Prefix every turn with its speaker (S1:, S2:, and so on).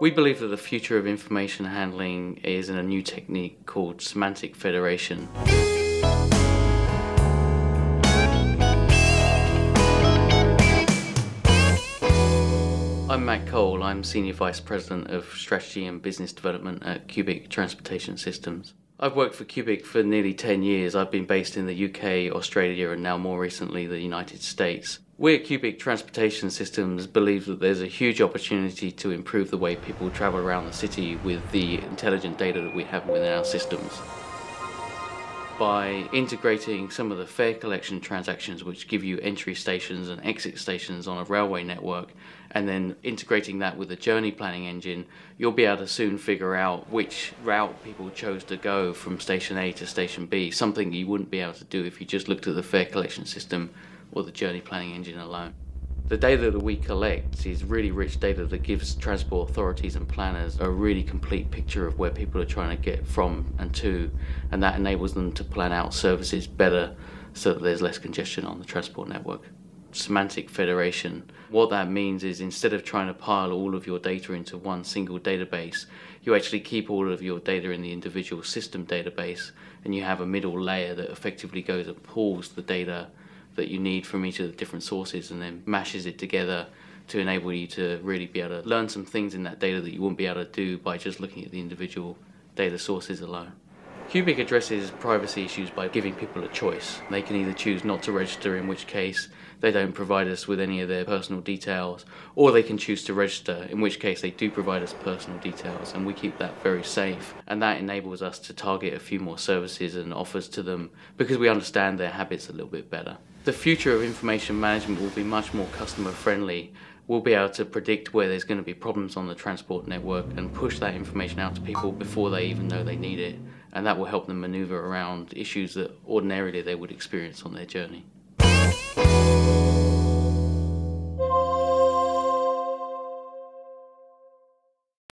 S1: We believe that the future of information handling is in a new technique called semantic federation. I'm Matt Cole, I'm Senior Vice President of Strategy and Business Development at Cubic Transportation Systems. I've worked for Cubic for nearly 10 years. I've been based in the UK, Australia, and now more recently the United States. We at Cubic Transportation Systems believe that there's a huge opportunity to improve the way people travel around the city with the intelligent data that we have within our systems by integrating some of the fare collection transactions which give you entry stations and exit stations on a railway network and then integrating that with a journey planning engine you'll be able to soon figure out which route people chose to go from station A to station B something you wouldn't be able to do if you just looked at the fare collection system or the journey planning engine alone. The data that we collect is really rich data that gives transport authorities and planners a really complete picture of where people are trying to get from and to, and that enables them to plan out services better so that there's less congestion on the transport network. Semantic federation. What that means is instead of trying to pile all of your data into one single database, you actually keep all of your data in the individual system database and you have a middle layer that effectively goes and pulls the data that you need from each of the different sources and then mashes it together to enable you to really be able to learn some things in that data that you wouldn't be able to do by just looking at the individual data sources alone. Cubic addresses privacy issues by giving people a choice. They can either choose not to register, in which case they don't provide us with any of their personal details, or they can choose to register, in which case they do provide us personal details, and we keep that very safe. And that enables us to target a few more services and offers to them because we understand their habits a little bit better. The future of information management will be much more customer friendly. We'll be able to predict where there's going to be problems on the transport network and push that information out to people before they even know they need it. And that will help them maneuver around issues that ordinarily they would experience on their journey.